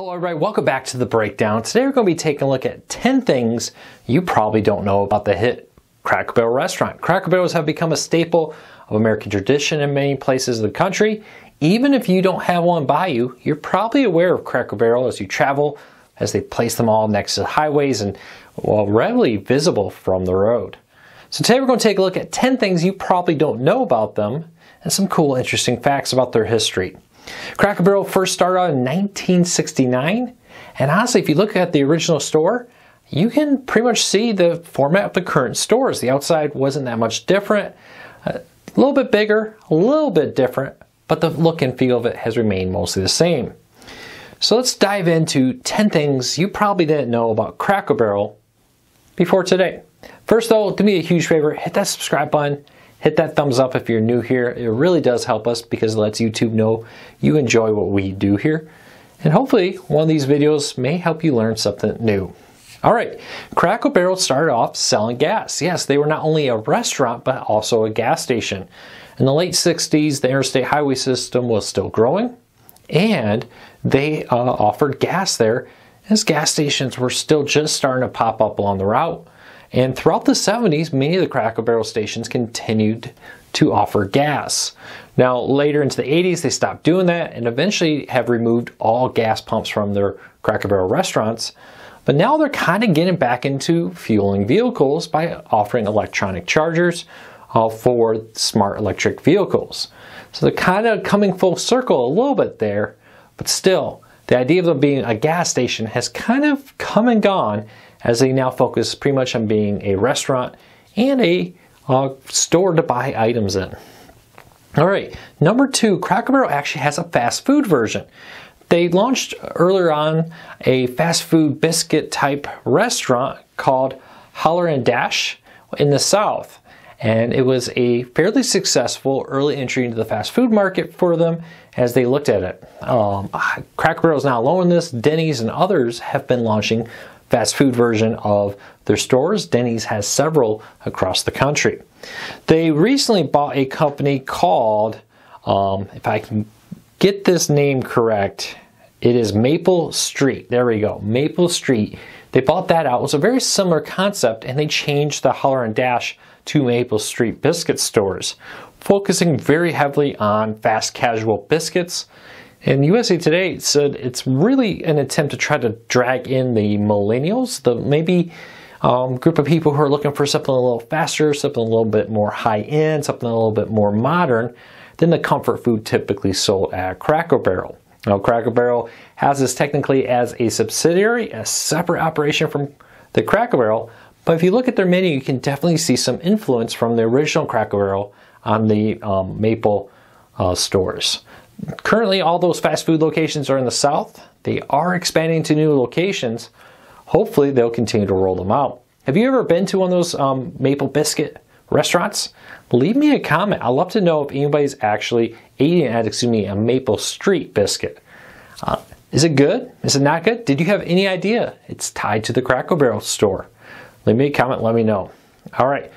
Hello everybody, welcome back to the breakdown. Today we're going to be taking a look at 10 things you probably don't know about the hit Cracker Barrel restaurant. Cracker Barrels have become a staple of American tradition in many places of the country. Even if you don't have one by you, you're probably aware of Cracker Barrel as you travel, as they place them all next to the highways and well, readily visible from the road. So today we're going to take a look at 10 things you probably don't know about them and some cool interesting facts about their history. Cracker Barrel first started out in 1969, and honestly, if you look at the original store, you can pretty much see the format of the current stores. The outside wasn't that much different, a little bit bigger, a little bit different, but the look and feel of it has remained mostly the same. So let's dive into 10 things you probably didn't know about Cracker Barrel before today. First though, do me a huge favor, hit that subscribe button, Hit that thumbs up if you're new here. It really does help us because it lets YouTube know you enjoy what we do here. And hopefully one of these videos may help you learn something new. All right, Cracker Barrel started off selling gas. Yes, they were not only a restaurant, but also a gas station. In the late 60s, the interstate highway system was still growing, and they uh, offered gas there as gas stations were still just starting to pop up along the route. And throughout the 70s, many of the Cracker Barrel stations continued to offer gas. Now, later into the 80s, they stopped doing that and eventually have removed all gas pumps from their Cracker Barrel restaurants. But now they're kind of getting back into fueling vehicles by offering electronic chargers uh, for smart electric vehicles. So they're kind of coming full circle a little bit there, but still, the idea of them being a gas station has kind of come and gone as they now focus pretty much on being a restaurant and a uh, store to buy items in. All right, number two, Cracker Barrel actually has a fast food version. They launched earlier on a fast food biscuit type restaurant called Holler and Dash in the South. And it was a fairly successful early entry into the fast food market for them as they looked at it. Um, Cracker Barrel is now alone in this. Denny's and others have been launching fast food version of their stores. Denny's has several across the country. They recently bought a company called, um, if I can get this name correct, it is Maple Street. There we go, Maple Street. They bought that out. It was a very similar concept, and they changed the Holler and Dash to Maple Street biscuit stores, focusing very heavily on fast casual biscuits and USA Today said it's really an attempt to try to drag in the millennials, the maybe um, group of people who are looking for something a little faster, something a little bit more high end, something a little bit more modern than the comfort food typically sold at Cracker Barrel. Now, Cracker Barrel has this technically as a subsidiary, a separate operation from the Cracker Barrel, but if you look at their menu, you can definitely see some influence from the original Cracker Barrel on the um, Maple uh, stores. Currently, all those fast food locations are in the south. They are expanding to new locations. Hopefully, they'll continue to roll them out. Have you ever been to one of those um, maple biscuit restaurants? Leave me a comment. I'd love to know if anybody's actually eating at, excuse me, a Maple Street biscuit. Uh, is it good? Is it not good? Did you have any idea it's tied to the Cracker Barrel store? Leave me a comment. Let me know. All right.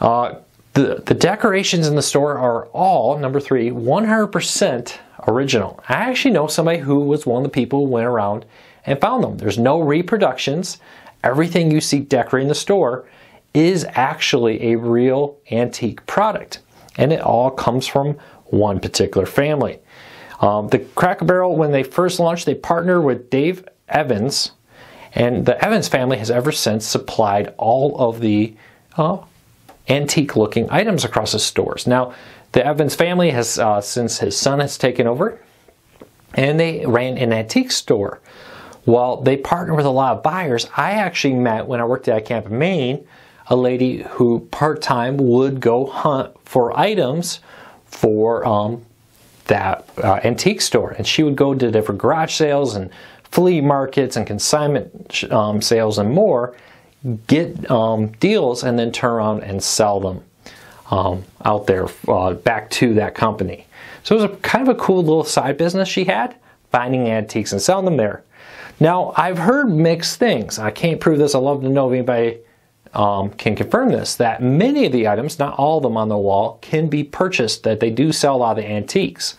Uh, the, the decorations in the store are all, number three, 100% original. I actually know somebody who was one of the people who went around and found them. There's no reproductions. Everything you see decorating the store is actually a real antique product. And it all comes from one particular family. Um, the Cracker Barrel, when they first launched, they partnered with Dave Evans, and the Evans family has ever since supplied all of the uh, antique looking items across the stores. Now, the Evans family has, uh, since his son has taken over, and they ran an antique store. While they partner with a lot of buyers, I actually met when I worked at Camp Maine a lady who part time would go hunt for items for um, that uh, antique store. And she would go to different garage sales and flea markets and consignment um, sales and more get um, deals and then turn around and sell them um, out there uh, back to that company. So it was a kind of a cool little side business she had, finding antiques and selling them there. Now, I've heard mixed things. I can't prove this. I'd love to know if anybody um, can confirm this, that many of the items, not all of them on the wall, can be purchased, that they do sell a lot of the antiques.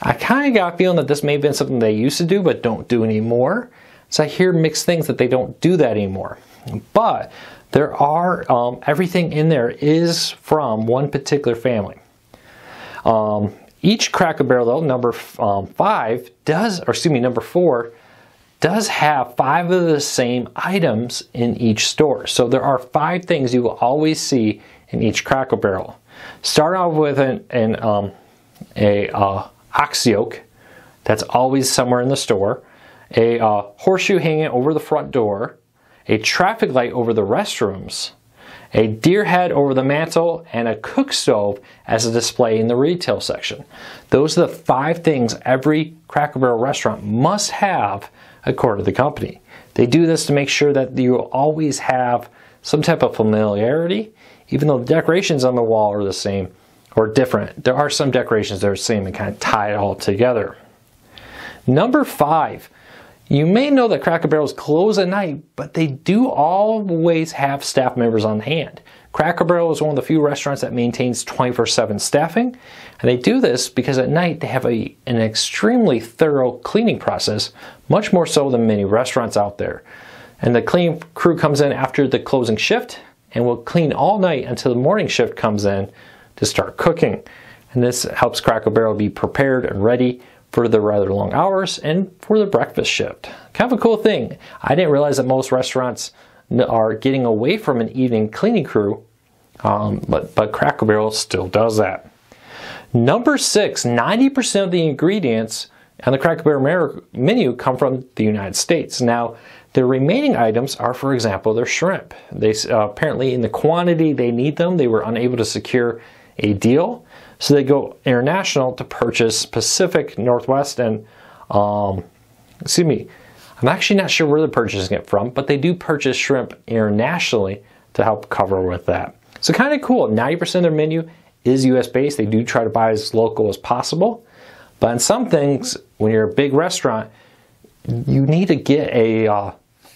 I kind of got a feeling that this may have been something they used to do but don't do anymore. So I hear mixed things that they don't do that anymore. But there are, um, everything in there is from one particular family. Um, each Cracker Barrel, though, number um, five does, or excuse me, number four does have five of the same items in each store. So there are five things you will always see in each Cracker Barrel. Start off with an, an um, a uh, ox yoke that's always somewhere in the store, a uh, horseshoe hanging over the front door, a traffic light over the restrooms, a deer head over the mantle, and a cook stove as a display in the retail section. Those are the five things every Cracker Barrel restaurant must have according to the company. They do this to make sure that you always have some type of familiarity, even though the decorations on the wall are the same or different. There are some decorations that are the same and kind of tie it all together. Number five, you may know that Cracker Barrels close at night, but they do always have staff members on hand. Cracker Barrel is one of the few restaurants that maintains 24 7 staffing, and they do this because at night they have a, an extremely thorough cleaning process, much more so than many restaurants out there. And the cleaning crew comes in after the closing shift and will clean all night until the morning shift comes in to start cooking. And this helps Cracker Barrel be prepared and ready for the rather long hours and for the breakfast shift. Kind of a cool thing. I didn't realize that most restaurants are getting away from an evening cleaning crew, um, but, but Cracker Barrel still does that. Number six, 90% of the ingredients on the Cracker Barrel menu come from the United States. Now, the remaining items are, for example, their shrimp. They uh, apparently, in the quantity they need them, they were unable to secure a deal. So they go international to purchase Pacific Northwest and, um, excuse me, I'm actually not sure where they're purchasing it from, but they do purchase shrimp internationally to help cover with that. So kind of cool. 90% of their menu is US based. They do try to buy as local as possible. But in some things, when you're a big restaurant, you need to get a uh,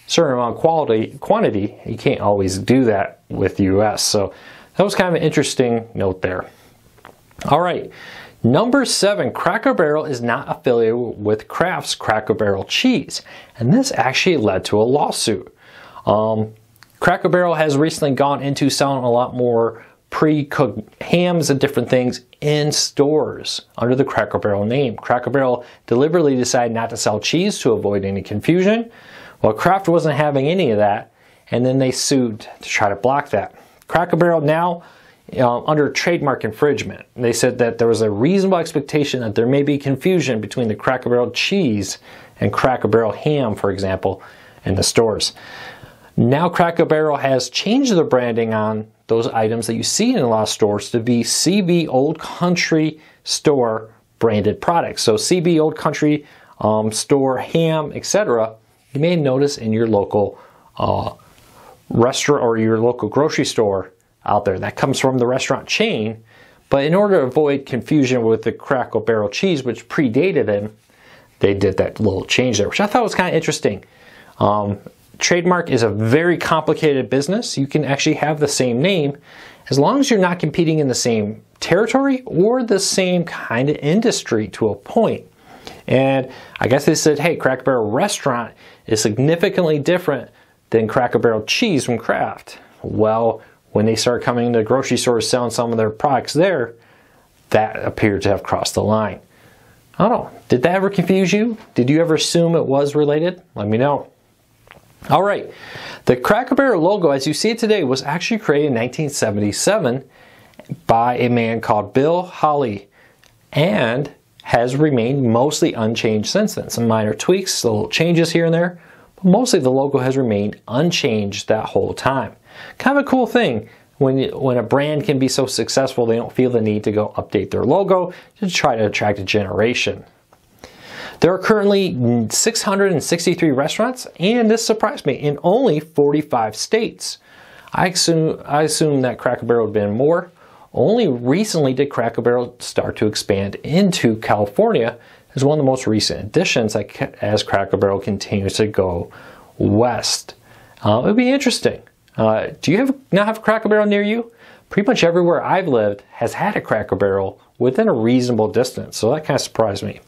certain amount of quality quantity. You can't always do that with US. So that was kind of an interesting note there. All right. Number seven, Cracker Barrel is not affiliated with Kraft's Cracker Barrel cheese, and this actually led to a lawsuit. Um, Cracker Barrel has recently gone into selling a lot more pre-cooked hams and different things in stores under the Cracker Barrel name. Cracker Barrel deliberately decided not to sell cheese to avoid any confusion. Well, Kraft wasn't having any of that, and then they sued to try to block that. Cracker Barrel now uh, under trademark infringement. They said that there was a reasonable expectation that there may be confusion between the Cracker Barrel cheese and Cracker Barrel ham, for example, in the stores. Now Cracker Barrel has changed the branding on those items that you see in a lot of stores to be CB Old Country Store branded products. So CB Old Country um, Store ham, etc. You may notice in your local uh, restaurant or your local grocery store out there. That comes from the restaurant chain. But in order to avoid confusion with the Cracker Barrel cheese, which predated him, they did that little change there, which I thought was kind of interesting. Um, trademark is a very complicated business. You can actually have the same name as long as you're not competing in the same territory or the same kind of industry to a point. And I guess they said, hey, Cracker Barrel restaurant is significantly different than Cracker Barrel cheese from Kraft. Well, when they start coming to grocery stores selling some of their products there, that appeared to have crossed the line. I don't know. Did that ever confuse you? Did you ever assume it was related? Let me know. All right. The Cracker Barrel logo, as you see it today, was actually created in 1977 by a man called Bill Holly and has remained mostly unchanged since then. Some minor tweaks, little changes here and there, but mostly the logo has remained unchanged that whole time. Kind of a cool thing when, you, when a brand can be so successful, they don't feel the need to go update their logo to try to attract a generation. There are currently 663 restaurants, and this surprised me, in only 45 states. I assume, I assume that Cracker Barrel would have been more. Only recently did Cracker Barrel start to expand into California as one of the most recent additions as Cracker Barrel continues to go west. Uh, it would be interesting. Uh, do you have now have a Cracker Barrel near you? Pretty much everywhere I've lived has had a Cracker Barrel within a reasonable distance, so that kind of surprised me.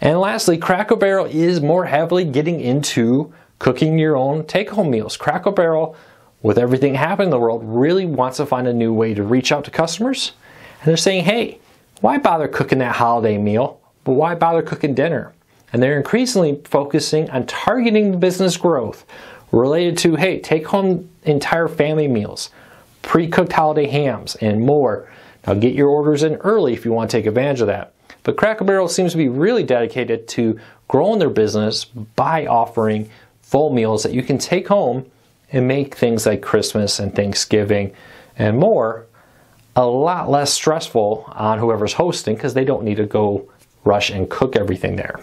And lastly, Cracker Barrel is more heavily getting into cooking your own take home meals. Cracker Barrel, with everything happening in the world, really wants to find a new way to reach out to customers. And they're saying, hey, why bother cooking that holiday meal? But why bother cooking dinner? And they're increasingly focusing on targeting the business growth related to, hey, take home entire family meals, pre cooked holiday hams, and more. Now get your orders in early if you want to take advantage of that. But Cracker Barrel seems to be really dedicated to growing their business by offering full meals that you can take home and make things like Christmas and Thanksgiving and more a lot less stressful on whoever's hosting because they don't need to go rush and cook everything there.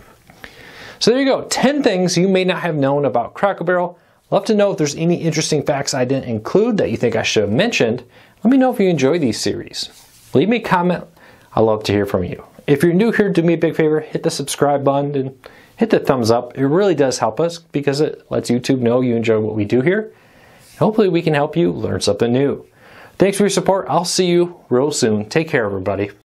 So there you go, 10 things you may not have known about Cracker Barrel. Love to know if there's any interesting facts I didn't include that you think I should have mentioned. Let me know if you enjoy these series. Leave me a comment. i love to hear from you. If you're new here, do me a big favor, hit the subscribe button and hit the thumbs up. It really does help us because it lets YouTube know you enjoy what we do here. Hopefully we can help you learn something new. Thanks for your support. I'll see you real soon. Take care, everybody.